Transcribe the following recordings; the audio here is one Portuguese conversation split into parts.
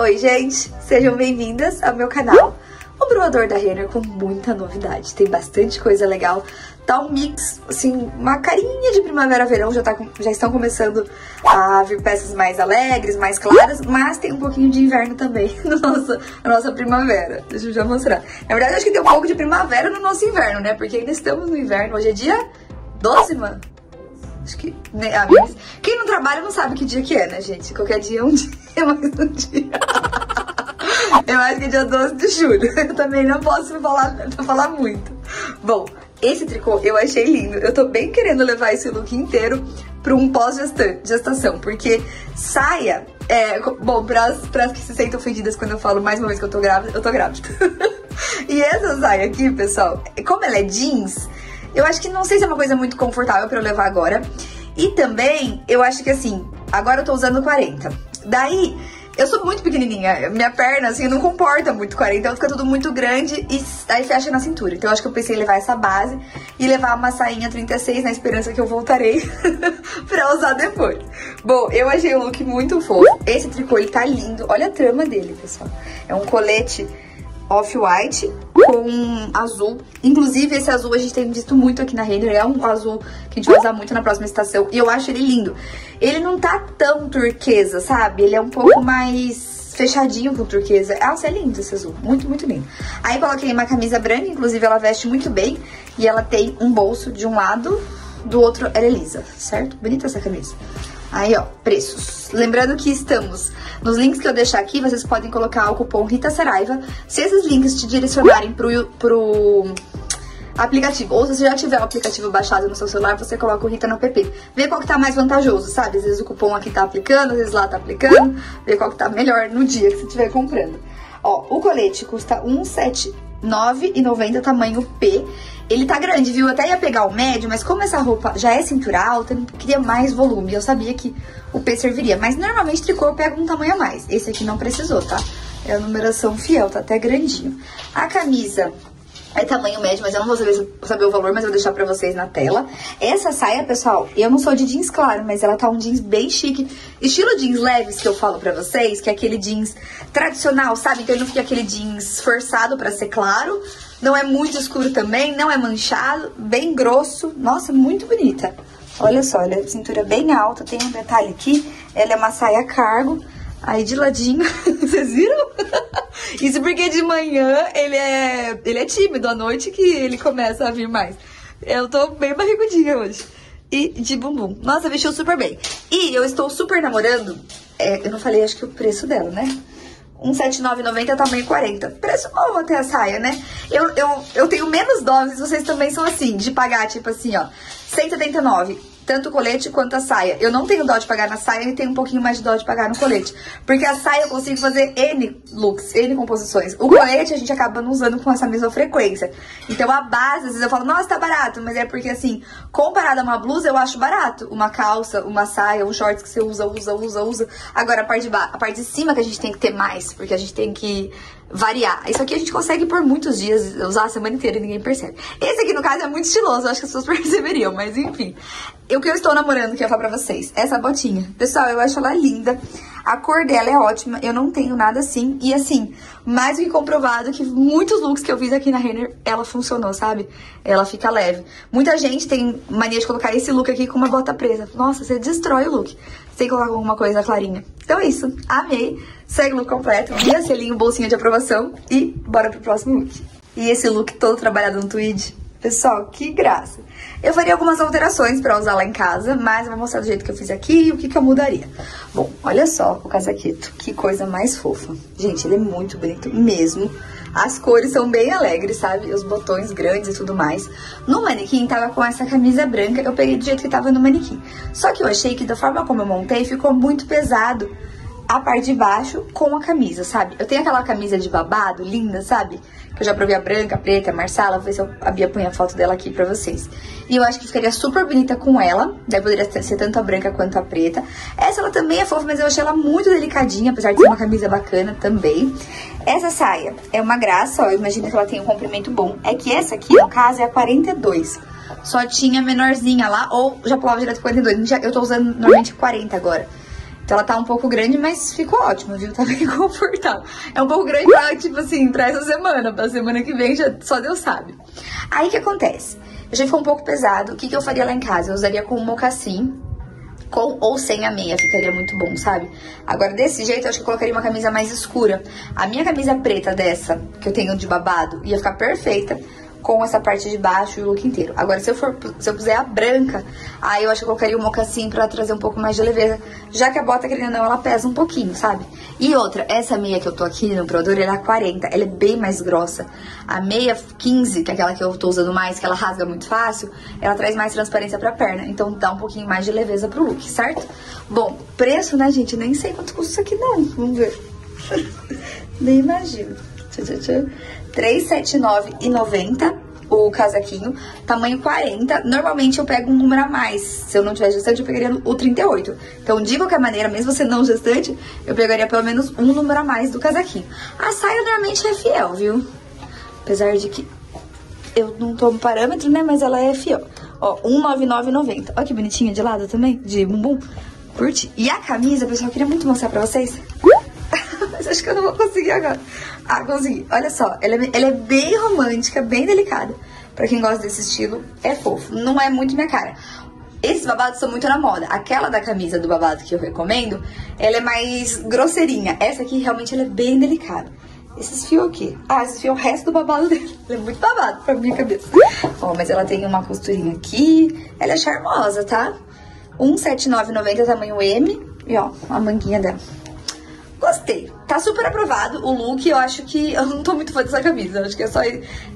Oi, gente! Sejam bem-vindas ao meu canal, o Broador da Renner, com muita novidade. Tem bastante coisa legal. Tá um mix, assim, uma carinha de primavera-verão. Já, tá, já estão começando a vir peças mais alegres, mais claras, mas tem um pouquinho de inverno também na nossa primavera. Deixa eu já mostrar. Na verdade, acho que tem um pouco de primavera no nosso inverno, né? Porque ainda estamos no inverno. Hoje é dia 12, mano. Acho que. Né, ah, quem não trabalha não sabe que dia que é, né, gente? Qualquer dia é um dia, mais um dia. Eu acho que é dia 12 de julho. Eu também não posso falar, falar muito. Bom, esse tricô eu achei lindo. Eu tô bem querendo levar esse look inteiro para um pós-gestação, porque saia. É, bom, para as que se sentem ofendidas quando eu falo mais uma vez que eu tô grávida, eu tô grávida. e essa saia aqui, pessoal, como ela é jeans, eu acho que não sei se é uma coisa muito confortável para eu levar agora. E também, eu acho que assim, agora eu tô usando 40. Daí, eu sou muito pequenininha, minha perna, assim, não comporta muito 40, então fica tudo muito grande e aí fecha na cintura. Então eu acho que eu pensei em levar essa base e levar uma sainha 36 na esperança que eu voltarei pra usar depois. Bom, eu achei o look muito fofo. Esse tricô, ele tá lindo. Olha a trama dele, pessoal. É um colete off-white com azul. Inclusive, esse azul a gente tem visto muito aqui na Renner. É um azul que a gente vai usar muito na próxima estação. E eu acho ele lindo. Ele não tá tão turquesa, sabe? Ele é um pouco mais fechadinho com turquesa. Nossa, é lindo esse azul. Muito, muito lindo. Aí coloquei uma camisa branca, inclusive ela veste muito bem. E ela tem um bolso de um lado, do outro ela é lisa, certo? Bonita essa camisa. Aí, ó, preços. Lembrando que estamos nos links que eu deixar aqui, vocês podem colocar o cupom Rita Saraiva. Se esses links te direcionarem pro, pro aplicativo, ou se você já tiver o aplicativo baixado no seu celular, você coloca o Rita no app. Vê qual que tá mais vantajoso, sabe? Às vezes o cupom aqui tá aplicando, às vezes lá tá aplicando. Vê qual que tá melhor no dia que você estiver comprando. Ó, o colete custa 179,90 tamanho P. Ele tá grande, viu? Eu até ia pegar o médio, mas como essa roupa já é cintura alta, eu queria mais volume. Eu sabia que o P serviria. Mas normalmente tricô eu pego um tamanho a mais. Esse aqui não precisou, tá? É a numeração fiel, tá até grandinho. A camisa é tamanho médio, mas eu não vou saber, saber o valor, mas eu vou deixar pra vocês na tela. Essa saia, pessoal, eu não sou de jeans claro, mas ela tá um jeans bem chique. Estilo jeans leves que eu falo pra vocês, que é aquele jeans tradicional, sabe? Então não fica aquele jeans forçado pra ser claro. Não é muito escuro também, não é manchado, bem grosso. Nossa, muito bonita. Olha só, ela é cintura bem alta, tem um detalhe aqui. Ela é uma saia cargo. Aí de ladinho, vocês viram? Isso porque de manhã ele é, ele é tímido, à noite que ele começa a vir mais. Eu tô bem barrigudinha hoje. E de bumbum. Nossa, vestiu super bem. E eu estou super namorando. É, eu não falei, acho que o preço dela, né? 179,90 tamanho 40. Preço bom até a saia, né? Eu, eu, eu tenho menos doses, vocês também são assim, de pagar, tipo assim, ó, 179 tanto o colete quanto a saia. Eu não tenho dó de pagar na saia e tenho um pouquinho mais de dó de pagar no colete. Porque a saia eu consigo fazer N looks, N composições. O colete a gente acaba não usando com essa mesma frequência. Então a base, às vezes eu falo, nossa, tá barato. Mas é porque assim, comparado a uma blusa, eu acho barato. Uma calça, uma saia, um shorts que você usa, usa, usa, usa. Agora a parte de, a parte de cima que a gente tem que ter mais. Porque a gente tem que variar. Isso aqui a gente consegue por muitos dias, usar a semana inteira e ninguém percebe. Esse aqui, no caso, é muito estiloso, acho que as pessoas perceberiam, mas enfim. O que eu estou namorando, que eu falar pra vocês, essa botinha. Pessoal, eu acho ela linda. A cor dela é ótima, eu não tenho nada assim. E assim, mais do que comprovado que muitos looks que eu fiz aqui na Renner, ela funcionou, sabe? Ela fica leve. Muita gente tem mania de colocar esse look aqui com uma bota presa. Nossa, você destrói o look. Você tem que colocar alguma coisa clarinha. Então é isso, amei. Segue o look completo, guia selinho, bolsinha de aprovação e bora pro próximo look. E esse look todo trabalhado no tweed, pessoal, que graça. Eu faria algumas alterações pra usar lá em casa, mas eu vou mostrar do jeito que eu fiz aqui e o que, que eu mudaria. Bom, olha só o casaquito, que coisa mais fofa. Gente, ele é muito bonito mesmo. As cores são bem alegres, sabe? Os botões grandes e tudo mais. No manequim tava com essa camisa branca, eu peguei do jeito que tava no manequim. Só que eu achei que da forma como eu montei, ficou muito pesado a parte de baixo com a camisa, sabe? Eu tenho aquela camisa de babado, linda, sabe? Que eu já provei a branca, a preta, a marsala. Vou ver se eu, a Bia põe a foto dela aqui pra vocês. E eu acho que ficaria super bonita com ela. Daí poderia ser tanto a branca quanto a preta. Essa ela também é fofa, mas eu achei ela muito delicadinha, apesar de ser uma camisa bacana também. Essa saia é uma graça, ó. Imagina que ela tem um comprimento bom. É que essa aqui, no caso, é a 42 só tinha menorzinha lá, ou já pulava direto 42. Eu tô usando normalmente 40 agora. Então ela tá um pouco grande, mas ficou ótima, viu? Tá bem confortável. É um pouco grande pra, tipo assim, pra essa semana. Pra semana que vem, já, só Deus sabe. Aí o que acontece? Já ficou um pouco pesado. O que, que eu faria lá em casa? Eu usaria com um mocassim, com ou sem a meia, ficaria muito bom, sabe? Agora, desse jeito, eu acho que eu colocaria uma camisa mais escura. A minha camisa preta dessa, que eu tenho de babado, ia ficar perfeita com essa parte de baixo e o look inteiro. Agora, se eu for se eu puser a branca, aí eu acho que eu colocaria o mocassim pra trazer um pouco mais de leveza, já que a bota, querendo ou não, ela pesa um pouquinho, sabe? E outra, essa meia que eu tô aqui no prodor, ela é 40, ela é bem mais grossa. A meia 15, que é aquela que eu tô usando mais, que ela rasga muito fácil, ela traz mais transparência pra perna, então dá um pouquinho mais de leveza pro look, certo? Bom, preço, né, gente? Nem sei quanto custa isso aqui não, vamos ver. Nem imagino. Tchau, tchau, tchau. 379,90 o casaquinho, tamanho 40. Normalmente eu pego um número a mais. Se eu não tiver gestante, eu pegaria o 38. Então, de qualquer maneira, mesmo você não gestante, eu pegaria pelo menos um número a mais do casaquinho. A saia normalmente é fiel, viu? Apesar de que eu não tomo parâmetro, né? Mas ela é fiel. Ó, 199,90. Olha que bonitinha de lado também, de bumbum. Curte. E a camisa, pessoal, eu queria muito mostrar pra vocês. Mas acho que eu não vou conseguir agora. Ah, consegui. Olha só, ela é, ela é bem romântica, bem delicada. Pra quem gosta desse estilo, é fofo. Não é muito minha cara. Esses babados são muito na moda. Aquela da camisa do babado que eu recomendo, ela é mais grosseirinha. Essa aqui, realmente, ela é bem delicada. Esses fios aqui. Ah, esse fio é o resto do babado dele. Ele é muito babado pra minha cabeça. Ó, mas ela tem uma costurinha aqui. Ela é charmosa, tá? 179,90 tamanho M. E ó, a manguinha dela. Gostei. Tá super aprovado o look. Eu acho que. Eu não tô muito fã dessa camisa. Acho que é só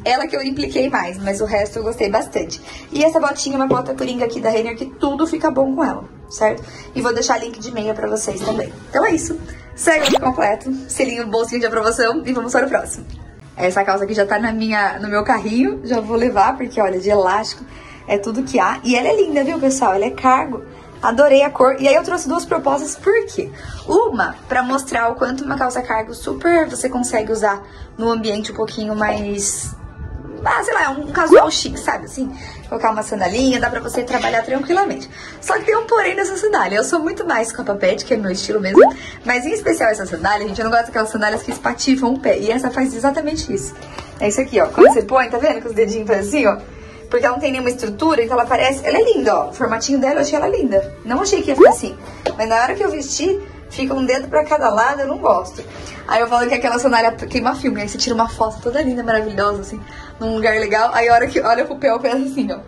ela que eu impliquei mais. Mas o resto eu gostei bastante. E essa botinha, uma bota coringa aqui da Renner, que tudo fica bom com ela, certo? E vou deixar link de meia pra vocês também. Então é isso. Segue o completo. Selinho, bolsinho de aprovação. E vamos para o próximo. Essa calça aqui já tá na minha, no meu carrinho. Já vou levar, porque olha, de elástico é tudo que há. E ela é linda, viu, pessoal? Ela é cargo. Adorei a cor. E aí eu trouxe duas propostas, por quê? Uma, pra mostrar o quanto uma calça cargo super você consegue usar no ambiente um pouquinho mais... Ah, sei lá, um casual chique, sabe? Assim, colocar uma sandalinha, dá pra você trabalhar tranquilamente. Só que tem um porém nessa sandália. Eu sou muito mais com a papete, que é meu estilo mesmo. Mas em especial essa sandália, gente, eu não gosto daquelas sandálias que espatifam o pé. E essa faz exatamente isso. É isso aqui, ó. Quando você põe, tá vendo? Que os dedinhos fazem assim, ó porque ela não tem nenhuma estrutura, então ela parece. Ela é linda, ó. O formatinho dela eu achei ela linda. Não achei que ia ficar assim. Mas na hora que eu vesti, fica um dedo pra cada lado, eu não gosto. Aí eu falo que aquela sandália queima filme, aí você tira uma foto toda linda, maravilhosa, assim, num lugar legal. Aí a hora que olha pro pé, eu penso assim, ó.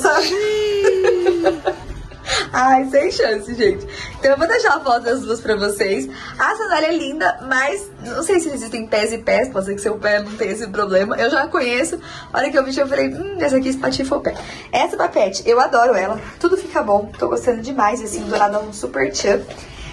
Sabe? Ai, sem chance, gente. Então eu vou deixar a foto das duas pra vocês. A sandália é linda, mas não sei se existem pés e pés. Pode ser que seu pé não tenha esse problema. Eu já conheço. A hora que eu vi, eu falei, hum, essa aqui espatifa o pé. Essa papete, eu adoro ela. Tudo fica bom. Tô gostando demais, assim, dourado um super tchan.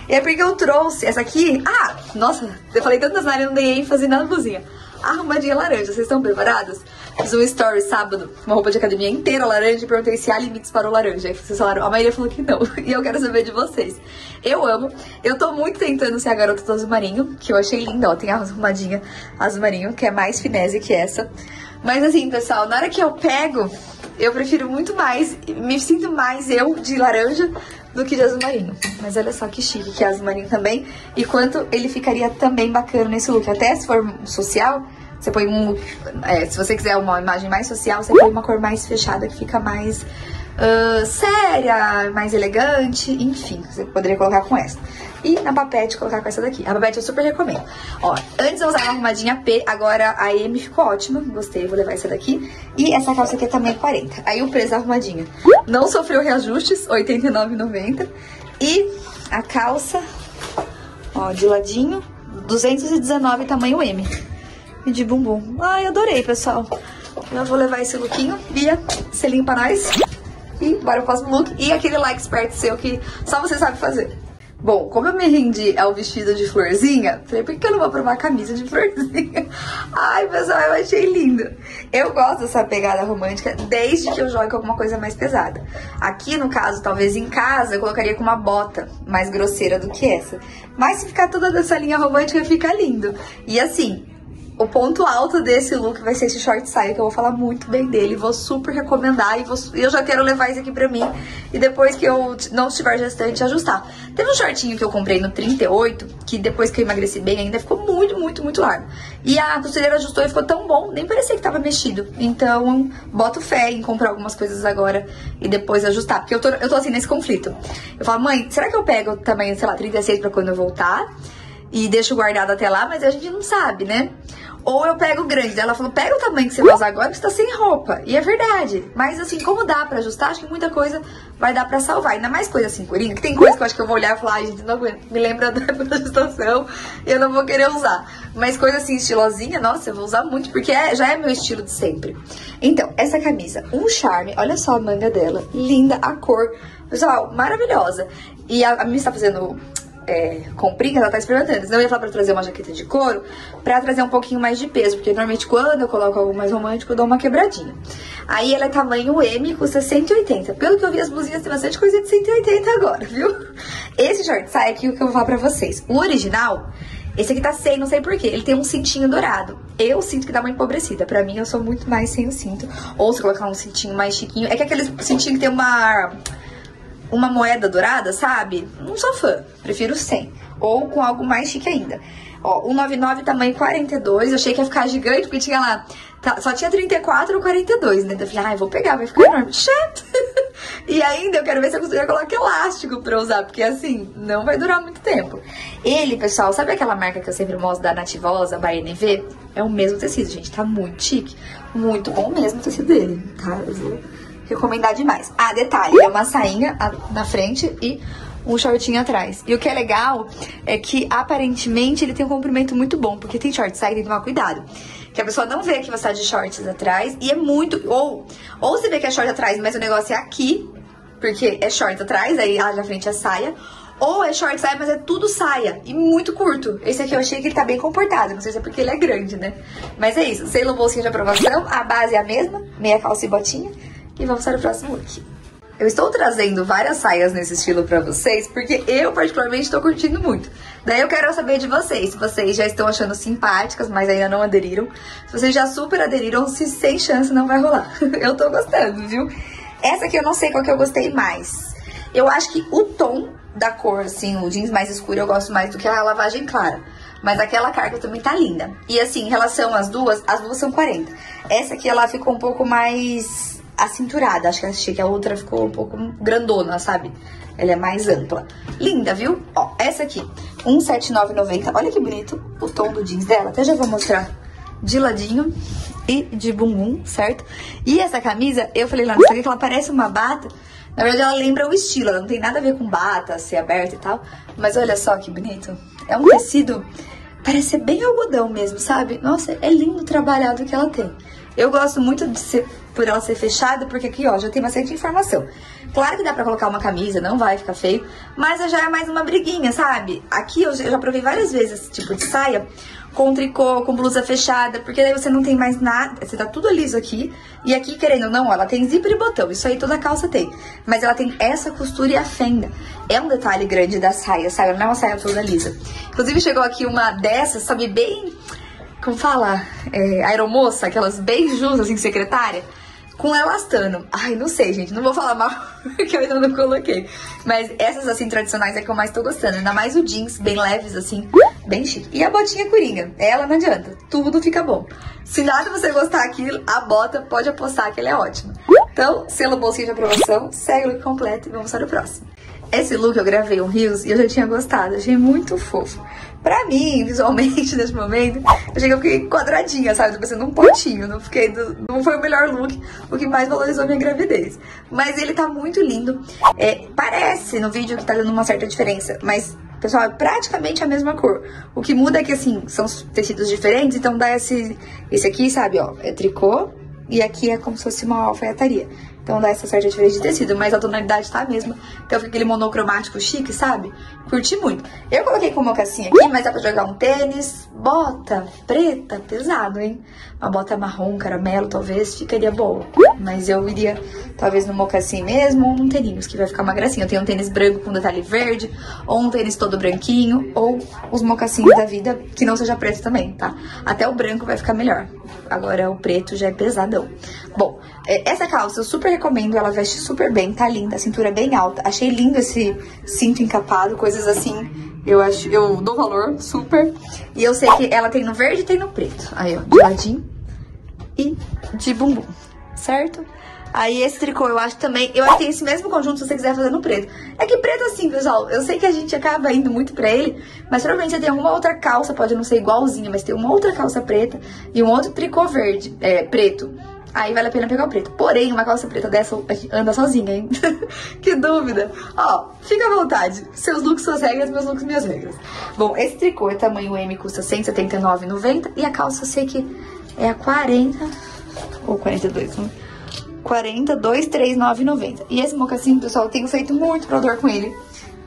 E é porque eu trouxe essa aqui. Ah, nossa, eu falei tantas áreas, não dei ênfase na blusinha arrumadinha laranja. Vocês estão preparados? Fiz um story sábado, uma roupa de academia inteira laranja e perguntei se há limites para o laranja. Aí vocês falaram, a maioria falou que não. E eu quero saber de vocês. Eu amo. Eu tô muito tentando ser a garota do azul marinho, que eu achei linda, ó. Tem a arrumadinha azul marinho, que é mais finese que essa. Mas assim, pessoal, na hora que eu pego, eu prefiro muito mais, me sinto mais eu de laranja do que de azul marinho. Mas olha só que chique que é azul marinho também. E quanto ele ficaria também bacana nesse look. Até se for social, você põe um... É, se você quiser uma imagem mais social, você põe uma cor mais fechada que fica mais uh, séria, mais elegante, enfim, você poderia colocar com essa. E na papete colocar com essa daqui. A papete eu super recomendo. Ó, antes eu usava a arrumadinha P, agora a M ficou ótima, gostei, vou levar essa daqui. E essa calça aqui é também 40. Aí o preço da arrumadinha não sofreu reajustes, R$ 89,90. E a calça, ó, de ladinho, 219 tamanho M. E de bumbum. Ai, adorei, pessoal. Eu vou levar esse lookinho. Bia, selinho pra nós. E bora pro próximo look. E aquele like esperto seu que só você sabe fazer. Bom, como eu me rendi ao vestido de florzinha, falei, por que eu não vou provar camisa de florzinha? Ai, pessoal, eu achei lindo. Eu gosto dessa pegada romântica desde que eu jogue alguma coisa mais pesada. Aqui, no caso, talvez em casa, eu colocaria com uma bota mais grosseira do que essa. Mas se ficar toda dessa linha romântica, fica lindo. E assim, o ponto alto desse look vai ser esse short saia, que eu vou falar muito bem dele, vou super recomendar e vou, eu já quero levar esse aqui pra mim e depois que eu não estiver gestante, ajustar. Teve um shortinho que eu comprei no 38, que depois que eu emagreci bem ainda ficou muito, muito, muito largo. E a costureira ajustou e ficou tão bom, nem parecia que tava mexido. Então, boto fé em comprar algumas coisas agora e depois ajustar, porque eu tô, eu tô assim nesse conflito. Eu falo, mãe, será que eu pego tamanho, sei lá, 36 pra quando eu voltar? E deixo guardado até lá, mas a gente não sabe, né? Ou eu pego o grande. Ela falou, pega o tamanho que você vai usar agora, que você tá sem roupa. E é verdade. Mas assim, como dá pra ajustar, acho que muita coisa vai dar pra salvar. Ainda mais coisa assim, coringa, que tem coisa que eu acho que eu vou olhar e falar, ai, gente, não aguento. Me lembra da gestação e eu não vou querer usar. Mas coisa assim, estilosinha, nossa, eu vou usar muito, porque é, já é meu estilo de sempre. Então, essa camisa, um charme. Olha só a manga dela. Linda, a cor. Pessoal, maravilhosa. E a, a está fazendo é, ela tá experimentando. Senão eu ia falar pra trazer uma jaqueta de couro pra trazer um pouquinho mais de peso, porque normalmente quando eu coloco algo mais romântico, eu dou uma quebradinha. Aí ela é tamanho M, custa 180. Pelo que eu vi, as blusinhas tem bastante coisa de 180 agora, viu? Esse short sai aqui o que eu vou falar pra vocês. O original, esse aqui tá sem, não sei porquê. Ele tem um cintinho dourado. Eu sinto que dá uma empobrecida. Pra mim, eu sou muito mais sem o cinto. Ou se colocar um cintinho mais chiquinho. É que aquele cintinho que tem uma uma moeda dourada, sabe? Não sou fã, prefiro sem. Ou com algo mais chique ainda. Ó, 199 tamanho 42, eu achei que ia ficar gigante, porque tinha lá, tá, só tinha 34 ou 42, né? Então eu falei, ah, vou pegar, vai ficar enorme. Chato! e ainda eu quero ver se eu consigo colocar elástico pra usar, porque assim, não vai durar muito tempo. Ele, pessoal, sabe aquela marca que eu sempre mostro da Nativosa, by NV? É o mesmo tecido, gente, tá muito chique. Muito bom mesmo o tecido dele, tá? Eu vou recomendar demais. Ah, detalhe, é uma sainha na frente e um shortinho atrás. E o que é legal é que aparentemente ele tem um comprimento muito bom, porque tem short saia, tem que tomar cuidado. Que a pessoa não vê que você tá de shorts atrás e é muito. Ou, ou você vê que é short atrás, mas o negócio é aqui, porque é short atrás, aí lá na frente é saia. Ou é short saia, mas é tudo saia e muito curto. Esse aqui eu achei que ele tá bem comportado, não sei se é porque ele é grande, né? Mas é isso, selo bolsinha de aprovação, a base é a mesma, meia calça e botinha e vamos para o próximo look. Eu estou trazendo várias saias nesse estilo pra vocês, porque eu particularmente estou curtindo muito. Daí eu quero saber de vocês, se vocês já estão achando simpáticas, mas ainda não aderiram. Se vocês já super aderiram, se sem chance não vai rolar. eu tô gostando, viu? Essa aqui eu não sei qual que eu gostei mais. Eu acho que o tom da cor, assim, o jeans mais escuro eu gosto mais do que a lavagem clara. Mas aquela carga também tá linda. E assim, em relação às duas, as duas são 40. Essa aqui, ela ficou um pouco mais acinturada. Acho que achei que a outra ficou um pouco grandona, sabe? Ela é mais ampla. Linda, viu? Ó, essa aqui, 179,90. Olha que bonito o tom do jeans dela. Até já vou mostrar de ladinho e de bumbum, certo? E essa camisa, eu falei lá no que ela parece uma bata. Na verdade, ela lembra o estilo. Ela não tem nada a ver com bata, ser aberta e tal. Mas olha só que bonito. É um tecido... Parece ser bem algodão mesmo, sabe? Nossa, é lindo o trabalhado que ela tem. Eu gosto muito de ser por ela ser fechada, porque aqui, ó, já tem bastante informação. Claro que dá pra colocar uma camisa, não vai ficar feio, mas já é mais uma briguinha, sabe? Aqui eu já provei várias vezes esse tipo de saia com tricô, com blusa fechada, porque daí você não tem mais nada, você tá tudo liso aqui, e aqui, querendo ou não, ela tem zíper e botão, isso aí toda calça tem, mas ela tem essa costura e a fenda. É um detalhe grande da saia, sabe? Não é uma saia toda lisa. Inclusive chegou aqui uma dessas, sabe, bem, como fala, é, aeromoça, aquelas bem justas, assim, secretária, com elastano. Ai, não sei, gente. Não vou falar mal, porque eu ainda não coloquei. Mas essas, assim, tradicionais é que eu mais tô gostando. Ainda mais o jeans, bem leves, assim, bem chique. E a botinha coringa. Ela não adianta. Tudo fica bom. Se nada você gostar aqui, a bota pode apostar que ela é ótima. Então, selo bolsinha de aprovação, segue o look completo e vamos para o próximo. Esse look eu gravei um Reels e eu já tinha gostado, achei muito fofo. Pra mim, visualmente, nesse momento, eu achei que eu fiquei quadradinha, sabe? Tô pensando num potinho, não fiquei não foi o melhor look, o que mais valorizou minha gravidez. Mas ele tá muito lindo. É, parece no vídeo que tá dando uma certa diferença, mas Pessoal, é praticamente a mesma cor. O que muda é que, assim, são tecidos diferentes, então dá esse... Esse aqui, sabe, ó, é tricô, e aqui é como se fosse uma alfaiataria. Então dá essa certa diferença de tecido, mas a tonalidade tá a mesma. Então fica aquele monocromático chique, sabe? Curti muito. Eu coloquei com mocassim aqui, mas dá pra jogar um tênis, bota preta, pesado, hein? Uma bota marrom, caramelo, talvez, ficaria boa. Mas eu iria, talvez, no mocassim mesmo, ou num tênis, que vai ficar uma gracinha. Eu tenho um tênis branco com detalhe verde, ou um tênis todo branquinho, ou os mocassins da vida, que não seja preto também, tá? Até o branco vai ficar melhor. Agora o preto já é pesadão. Bom, é, essa calça eu super recomendo, ela veste super bem, tá linda, a cintura é bem alta. Achei lindo esse cinto encapado, coisas assim. Eu acho, eu dou valor super. E eu sei que ela tem no verde e tem no preto. Aí, ó, de ladinho e de bumbum, certo? Aí esse tricô eu acho também, eu acho que tem esse mesmo conjunto se você quiser fazer no preto. É que preto assim, pessoal, eu sei que a gente acaba indo muito pra ele, mas provavelmente você tem alguma outra calça, pode não ser igualzinha, mas tem uma outra calça preta e um outro tricô verde, é, preto. Aí vale a pena pegar o preto. Porém, uma calça preta dessa anda sozinha, hein? que dúvida. Ó, fica à vontade. Seus looks, suas regras, meus looks, minhas regras. Bom, esse tricô é tamanho M, custa R$179,90. E a calça eu sei que é a 40 ou 42, não 42, 3,990. E esse mocassim, pessoal, eu tenho feito muito prodor com ele.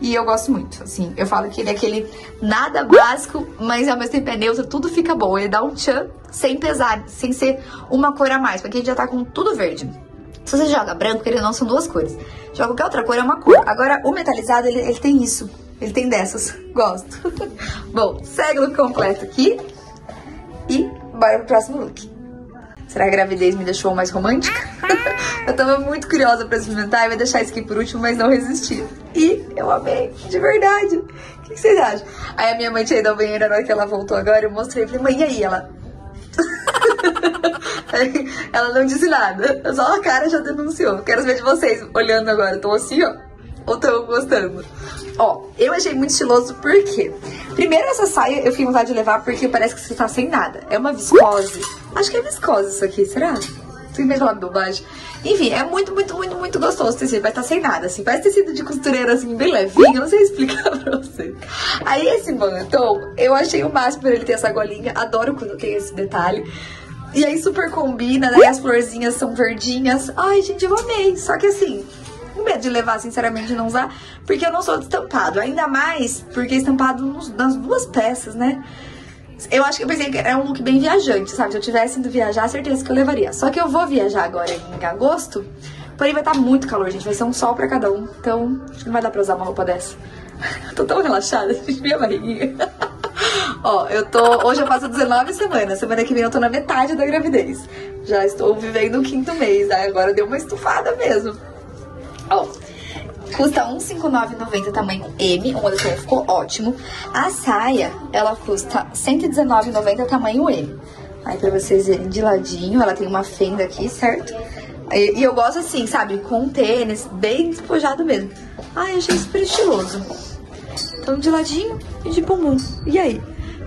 E eu gosto muito, assim. Eu falo que ele é aquele nada básico, mas ao mesmo tempo é neutro, tudo fica bom. Ele dá um tchan sem pesar, sem ser uma cor a mais, porque a gente já tá com tudo verde. Se você joga branco, ele não são duas cores. Joga qualquer outra cor, é uma cor. Agora, o metalizado, ele, ele tem isso. Ele tem dessas. Gosto. bom, segue o look completo aqui. E bora pro próximo look. Será que a gravidez me deixou mais romântica? eu tava muito curiosa pra experimentar e vou deixar isso aqui por último, mas não resisti. E eu amei, de verdade. O que, vocês acham? Aí a minha mãe tinha ido ao banheiro na hora que ela voltou agora, eu mostrei, falei, mãe, e aí? Ela... ela não disse nada, só a cara já denunciou. Quero saber de vocês, olhando agora, tô assim, ó ou estão gostando? Ó, eu achei muito estiloso porque... Primeiro, essa saia eu fiquei vontade de levar porque parece que você tá sem nada. É uma viscose. Acho que é viscose isso aqui, será? Medo de bobagem. Enfim, é muito, muito, muito, muito gostoso o tecido. Vai estar tá sem nada, assim. Parece tecido de costureira, assim, bem levinho. Eu não sei explicar pra você. Aí esse moletom, eu achei o máximo por ele ter essa golinha. Adoro quando tem esse detalhe. E aí super combina, daí as florzinhas são verdinhas. Ai, gente, eu amei. Só que assim, medo de levar, sinceramente, e não usar, porque eu não sou de estampado. Ainda mais porque estampado nas duas peças, né? Eu acho que eu pensei que era um look bem viajante, sabe? Se eu tivesse indo viajar, certeza que eu levaria. Só que eu vou viajar agora em agosto, porém vai estar tá muito calor, gente. Vai ser um sol pra cada um. Então, acho que não vai dar pra usar uma roupa dessa. tô tão relaxada, gente, minha barriguinha. Ó, eu tô. Hoje eu faço 19 semanas. Semana que vem eu tô na metade da gravidez. Já estou vivendo o quinto mês. Aí agora deu uma estufada mesmo. Ó, custa R$159,90 tamanho M, o moletom ficou ótimo. A saia, ela custa R$119,90 tamanho M. Aí pra vocês verem de ladinho, ela tem uma fenda aqui, certo? E, e eu gosto assim, sabe, com tênis, bem despojado mesmo. Ai, achei super estiloso. Então de ladinho e de bumbum. E aí?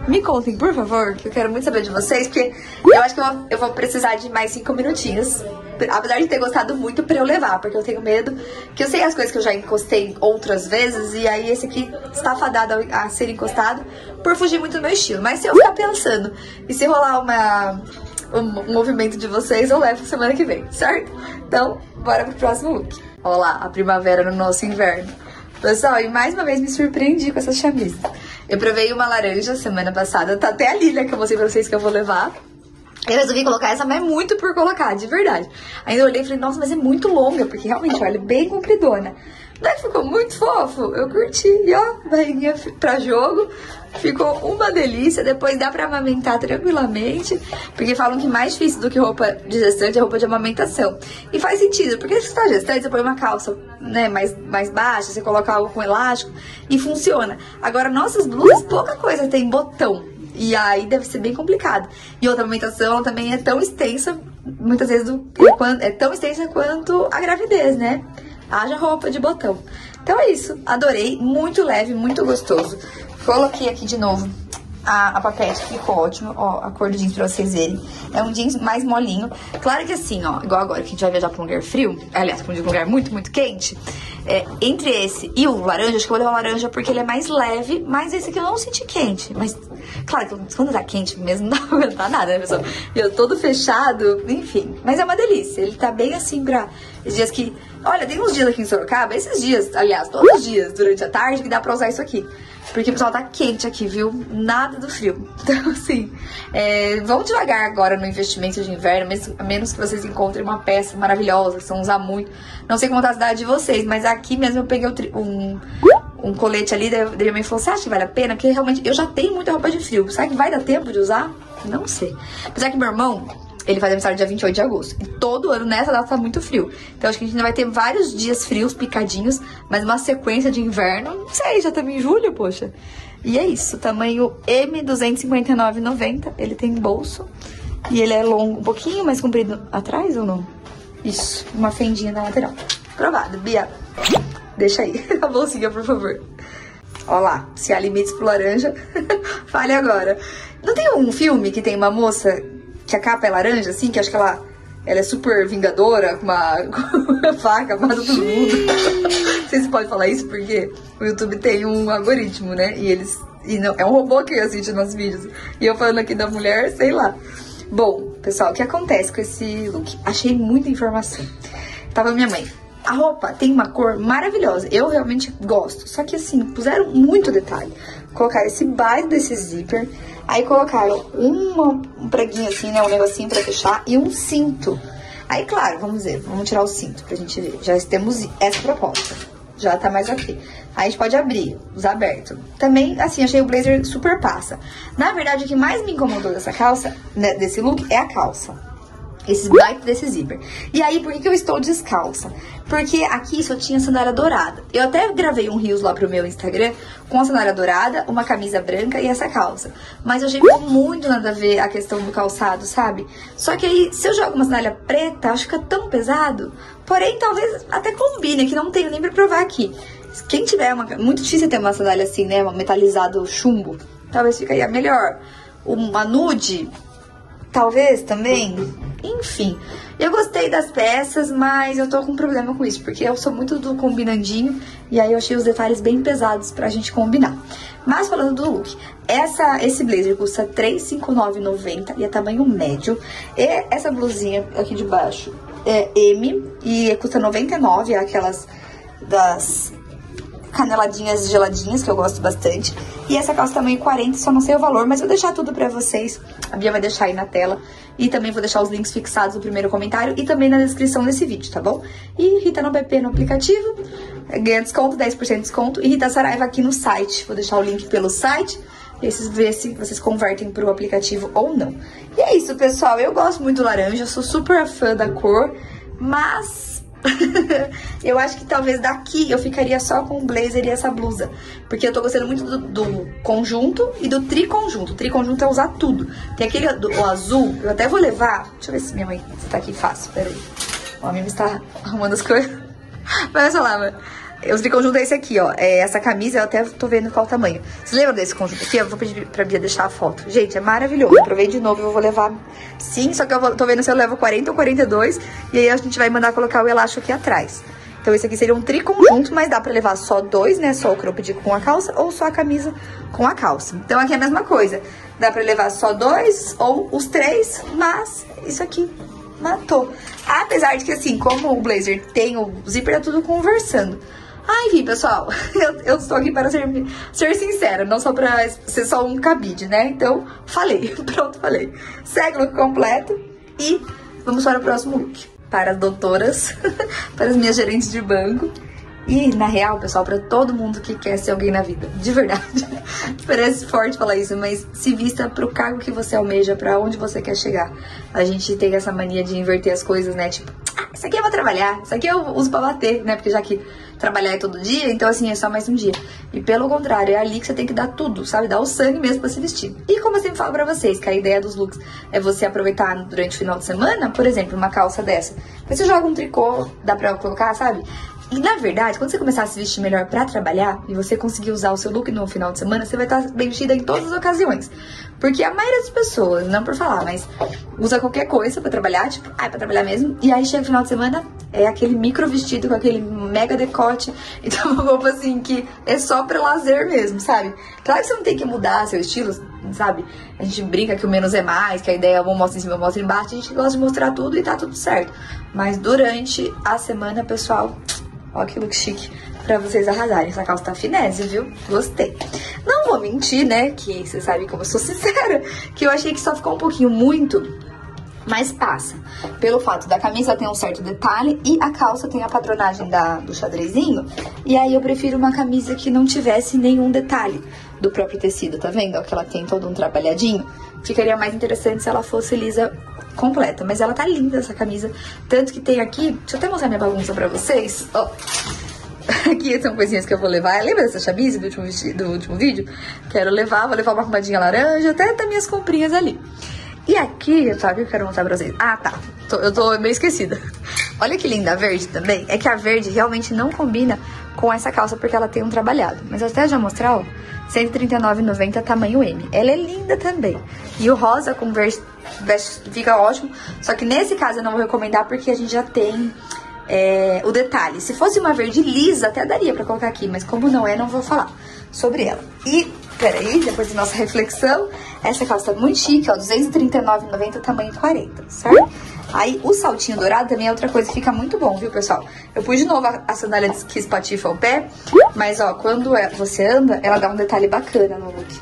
Me contem, por favor, que eu quero muito saber de vocês, porque eu acho que eu vou, eu vou precisar de mais cinco minutinhos apesar de ter gostado muito pra eu levar, porque eu tenho medo que eu sei as coisas que eu já encostei outras vezes e aí esse aqui está fadado a ser encostado por fugir muito do meu estilo. Mas se eu ficar pensando e se rolar uma, um, um movimento de vocês, eu levo semana que vem, certo? Então, bora pro próximo look. Olha lá, a primavera no nosso inverno. Pessoal, e mais uma vez me surpreendi com essas chamisas. Eu provei uma laranja semana passada, tá até a Lilia que eu mostrei pra vocês que eu vou levar. Eu resolvi colocar essa, mas é muito por colocar, de verdade. Ainda olhei e falei, nossa, mas é muito longa, porque realmente, olha, bem compridona. Daí ficou muito fofo, eu curti. E ó, barriguinha pra jogo, ficou uma delícia. Depois dá pra amamentar tranquilamente, porque falam que mais difícil do que roupa de gestante é roupa de amamentação. E faz sentido, porque se você tá gestante, você põe uma calça né, mais, mais baixa, você coloca algo com elástico e funciona. Agora, nossas blusas, pouca coisa tem botão. E aí deve ser bem complicado. E outra amamentação também é tão extensa, muitas vezes do, é tão extensa quanto a gravidez, né? Haja roupa de botão. Então é isso. Adorei. Muito leve, muito gostoso. Coloquei aqui de novo a, a papete ficou ótimo, ó, a cor do jeans pra vocês verem. É um jeans mais molinho. Claro que assim, ó, igual agora que a gente vai viajar pra um lugar frio, aliás, pra um lugar muito, muito quente, é, entre esse e o laranja, acho que eu vou levar o laranja porque ele é mais leve, mas esse aqui eu não senti quente. Mas, claro, quando tá quente mesmo, não dá pra aguentar nada, né, pessoal? Eu todo fechado, enfim. Mas é uma delícia. Ele tá bem assim pra os dias que. Olha, tem uns dias aqui em Sorocaba, esses dias, aliás, todos os dias durante a tarde, que dá pra usar isso aqui. Porque pessoal tá quente aqui, viu? Nada do frio. Então, assim, é, devagar agora no investimento de inverno, a menos que vocês encontrem uma peça maravilhosa, que são usar muito. Não sei como tá a cidade de vocês, mas aqui mesmo eu peguei um, um colete ali, daí minha mãe falou, você acha que vale a pena? Porque realmente eu já tenho muita roupa de frio. Será que vai dar tempo de usar? Não sei. Apesar que meu irmão, ele faz aniversário dia 28 de agosto. E todo ano nessa data tá muito frio. Então acho que a gente ainda vai ter vários dias frios, picadinhos, mas uma sequência de inverno, não sei, já estamos em julho, poxa. E é isso, tamanho M259,90. Ele tem bolso. E ele é longo, um pouquinho mais comprido atrás ou não? Isso, uma fendinha na lateral. Provado, Bia. Deixa aí a bolsinha, por favor. Ó lá, se há limites pro laranja, fale agora. Não tem um filme que tem uma moça que a capa é laranja, assim, que acho que ela, ela é super vingadora, com uma, com uma faca, mata todo mundo. Não sei se pode falar isso, porque o YouTube tem um algoritmo, né? E eles. E não, é um robô que assiste nossos vídeos. E eu falando aqui da mulher, sei lá. Bom, pessoal, o que acontece com esse look? Achei muita informação. Tava minha mãe. A roupa tem uma cor maravilhosa. Eu realmente gosto. Só que assim, puseram muito detalhe. Colocaram esse baile desse zíper. Aí colocaram uma, um preguinho assim, né? Um negocinho pra fechar e um cinto. Aí, claro, vamos ver. Vamos tirar o cinto pra gente ver. Já temos essa proposta. Já tá mais aqui. Aí a gente pode abrir, usar aberto. Também, assim, achei o blazer super passa. Na verdade, o que mais me incomodou dessa calça, né, desse look, é a calça esse baita desse zíper. E aí, por que, que eu estou descalça? Porque aqui só tinha sandália dourada. Eu até gravei um rios lá pro meu Instagram com a sandália dourada, uma camisa branca e essa calça. Mas eu achei muito nada a ver a questão do calçado, sabe? Só que aí, se eu jogo uma sandália preta, acho que fica tão pesado. Porém, talvez até combine, que não tenho nem pra provar aqui. Quem tiver uma... Muito difícil ter uma sandália assim, né? Uma metalizado chumbo. Talvez ficaria melhor. Uma nude, talvez também. Enfim, eu gostei das peças, mas eu tô com um problema com isso, porque eu sou muito do combinandinho e aí eu achei os detalhes bem pesados pra gente combinar. Mas falando do look, essa, esse blazer custa R$359,90 e é tamanho médio. E essa blusinha aqui de baixo é M e custa 99, é aquelas das caneladinhas geladinhas, que eu gosto bastante. E essa calça tamanho 40, só não sei o valor, mas vou deixar tudo pra vocês. A Bia vai deixar aí na tela. E também vou deixar os links fixados no primeiro comentário e também na descrição desse vídeo, tá bom? E Rita no PP no aplicativo, ganha desconto, 10% de desconto. E Rita Saraiva aqui no site, vou deixar o link pelo site. E vocês ver se vocês convertem pro aplicativo ou não. E é isso, pessoal. Eu gosto muito do laranja, sou super fã da cor, mas eu acho que talvez daqui eu ficaria só com o blazer e essa blusa. Porque eu tô gostando muito do, do conjunto e do triconjunto. O triconjunto é usar tudo. Tem aquele do, o azul, eu até vou levar. Deixa eu ver se minha mãe tá aqui fácil. Pera aí. Ó, a minha está arrumando as coisas. Vai lá, mano. Os de conjunto é esse aqui, ó. É essa camisa, eu até tô vendo qual tamanho. Vocês lembram desse conjunto aqui? Eu vou pedir pra Bia deixar a foto. Gente, é maravilhoso. Aprovei de novo, eu vou levar sim, só que eu tô vendo se eu levo 40 ou 42. E aí a gente vai mandar colocar o elástico aqui atrás. Então esse aqui seria um triconjunto, mas dá pra levar só dois, né? Só o cropped com a calça ou só a camisa com a calça. Então aqui é a mesma coisa. Dá pra levar só dois ou os três, mas isso aqui matou. Apesar de que assim, como o blazer tem o zíper, é tudo conversando. Ah, enfim, pessoal, eu, eu estou aqui para ser, ser sincera, não só para ser só um cabide, né? Então, falei, pronto, falei. Segue o look completo e vamos para o próximo look. Para as doutoras, para as minhas gerentes de banco e, na real, pessoal, para todo mundo que quer ser alguém na vida, de verdade. Parece forte falar isso, mas se vista pro cargo que você almeja, para onde você quer chegar. A gente tem essa mania de inverter as coisas, né? Tipo, ah, isso aqui eu vou trabalhar, isso aqui eu uso pra bater, né? Porque já que trabalhar é todo dia, então assim, é só mais um dia. E pelo contrário, é ali que você tem que dar tudo, sabe? Dar o sangue mesmo pra se vestir. E como eu sempre falo pra vocês, que a ideia dos looks é você aproveitar durante o final de semana, por exemplo, uma calça dessa. Você joga um tricô, dá pra colocar, sabe? E na verdade, quando você começar a se vestir melhor para trabalhar e você conseguir usar o seu look no final de semana, você vai estar bem vestida em todas as ocasiões. Porque a maioria das pessoas, não por falar, mas usa qualquer coisa para trabalhar, tipo, ah, é pra trabalhar mesmo. E aí chega o final de semana, é aquele micro vestido com aquele mega decote. Então, uma roupa assim que é só pra lazer mesmo, sabe? Claro que você não tem que mudar seu estilo, sabe? A gente brinca que o menos é mais, que a ideia é uma mostra em cima, mostra embaixo. A gente gosta de mostrar tudo e tá tudo certo. Mas durante a semana, pessoal, ó que look chique pra vocês arrasarem. Essa calça tá finese, viu? Gostei. Não vou mentir, né? Que vocês sabem como eu sou sincera. Que eu achei que só ficou um pouquinho muito mas passa. Pelo fato da camisa ter um certo detalhe e a calça tem a padronagem da, do xadrezinho. E aí eu prefiro uma camisa que não tivesse nenhum detalhe do próprio tecido, tá vendo? que ela tem todo um trabalhadinho. Ficaria mais interessante se ela fosse lisa completa. Mas ela tá linda essa camisa. Tanto que tem aqui. Deixa eu até mostrar minha bagunça pra vocês. Ó. Aqui são coisinhas que eu vou levar. Lembra dessa chamise do último, do último vídeo? Quero levar, vou levar uma arrumadinha laranja, até as minhas comprinhas ali. E aqui, tá, o que eu quero mostrar pra vocês? Ah, tá. Tô, eu tô meio esquecida. Olha que linda a verde também. É que a verde realmente não combina com essa calça porque ela tem um trabalhado. Mas até já mostrar, ó. 139,90 tamanho M. Ela é linda também. E o rosa com verde, fica ótimo. Só que nesse caso eu não vou recomendar porque a gente já tem é, o detalhe. Se fosse uma verde lisa, até daria pra colocar aqui. Mas como não é, não vou falar sobre ela. E Peraí, depois da nossa reflexão, essa calça tá muito chique, ó, R$239,90, tamanho 40, certo? Aí, o saltinho dourado também é outra coisa que fica muito bom, viu, pessoal? Eu pus de novo a, a sandália que espatifa o pé, mas, ó, quando é, você anda, ela dá um detalhe bacana no look.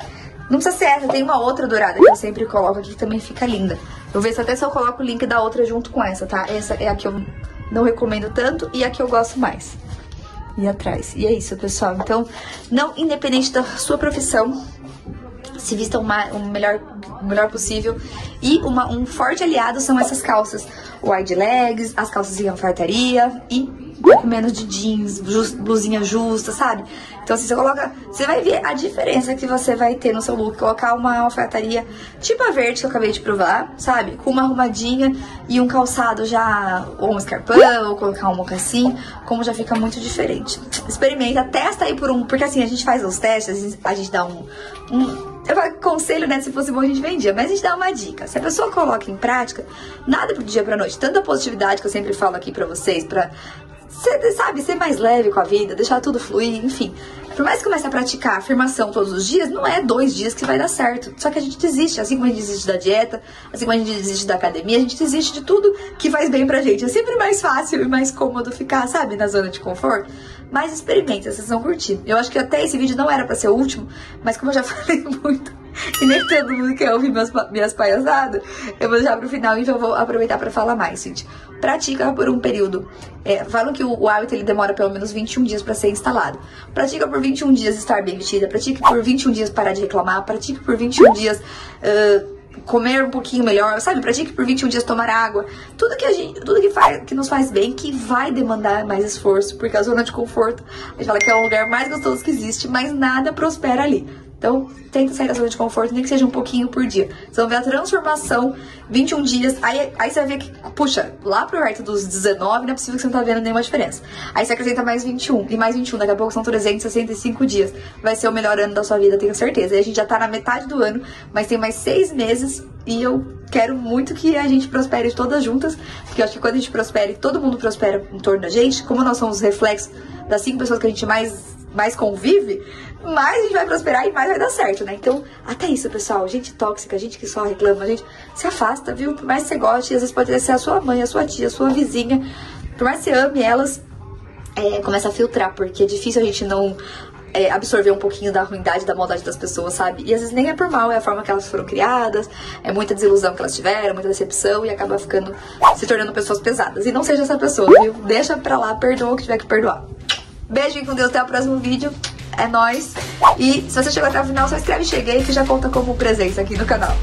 Não precisa ser essa, tem uma outra dourada que eu sempre coloco aqui que também fica linda. Vou ver se até se eu coloco o link da outra junto com essa, tá? Essa é a que eu não recomendo tanto e a que eu gosto mais e atrás. E é isso, pessoal. Então, não independente da sua profissão, se vistam o melhor, o melhor possível. E uma, um forte aliado são essas calças wide legs, as calças em alfaiataria e um pouco menos de jeans, blusinha justa, sabe? Então, assim, você coloca. Você vai ver a diferença que você vai ter no seu look. Colocar uma alfaiataria tipo a verde que eu acabei de provar, sabe? Com uma arrumadinha e um calçado já. Ou um escarpão, ou colocar um mocassim, como já fica muito diferente. Experimenta, testa aí por um. Porque assim, a gente faz os testes, a gente dá um, um eu aconselho, né? Se fosse bom, a gente vendia. Mas a gente dá uma dica. Se a pessoa coloca em prática, nada pro dia pra noite. Tanta positividade que eu sempre falo aqui pra vocês, pra sabe, ser mais leve com a vida, deixar tudo fluir, enfim. Por mais que comece a praticar afirmação todos os dias, não é dois dias que vai dar certo. Só que a gente desiste, assim como a gente desiste da dieta, assim como a gente desiste da academia, a gente desiste de tudo que faz bem pra gente. É sempre mais fácil e mais cômodo ficar, sabe, na zona de conforto. Mas experimente, vocês vão curtir. Eu acho que até esse vídeo não era pra ser o último, mas como eu já falei muito, e nem todo mundo quer ouvir minhas, minhas palhaçadas, eu vou deixar pro final, então eu vou aproveitar pra falar mais, gente. Pratica por um período. É, falam que o, o hábito ele demora pelo menos 21 dias para ser instalado. Pratica por 21 dias estar bem vestida, pratique por 21 dias parar de reclamar, pratique por 21 dias. Uh, comer um pouquinho melhor, sabe? Pratique por 21 dias tomar água. Tudo que a gente, tudo que faz, que nos faz bem, que vai demandar mais esforço, porque a zona de conforto, a gente fala que é o lugar mais gostoso que existe, mas nada prospera ali. Então, tenta sair da zona de conforto, nem que seja um pouquinho por dia. Vocês vão ver a transformação, 21 dias, aí, aí você vai ver que, puxa, lá pro perto dos 19, não é possível que você não tá vendo nenhuma diferença. Aí você acrescenta mais 21, e mais 21, daqui a pouco são 365 dias. Vai ser o melhor ano da sua vida, tenho certeza. E a gente já tá na metade do ano, mas tem mais seis meses, e eu quero muito que a gente prospere todas juntas, porque eu acho que quando a gente prospere, todo mundo prospera em torno da gente, como nós somos reflexos das cinco pessoas que a gente mais mais convive, mais a gente vai prosperar e mais vai dar certo, né? Então, até isso, pessoal. Gente tóxica, gente que só reclama, gente, se afasta, viu? Por mais que você goste, às vezes pode ser a sua mãe, a sua tia, a sua vizinha. Por mais que você ame elas, é, começa a filtrar, porque é difícil a gente não é, absorver um pouquinho da ruindade, da maldade das pessoas, sabe? E às vezes nem é por mal, é a forma que elas foram criadas, é muita desilusão que elas tiveram, muita decepção e acaba ficando, se tornando pessoas pesadas. E não seja essa pessoa, viu? Deixa pra lá, perdoa o que tiver que perdoar. Beijo com Deus, até o próximo vídeo. É nóis. E se você chegou até o final, só escreve cheguei que já conta como presença aqui no canal.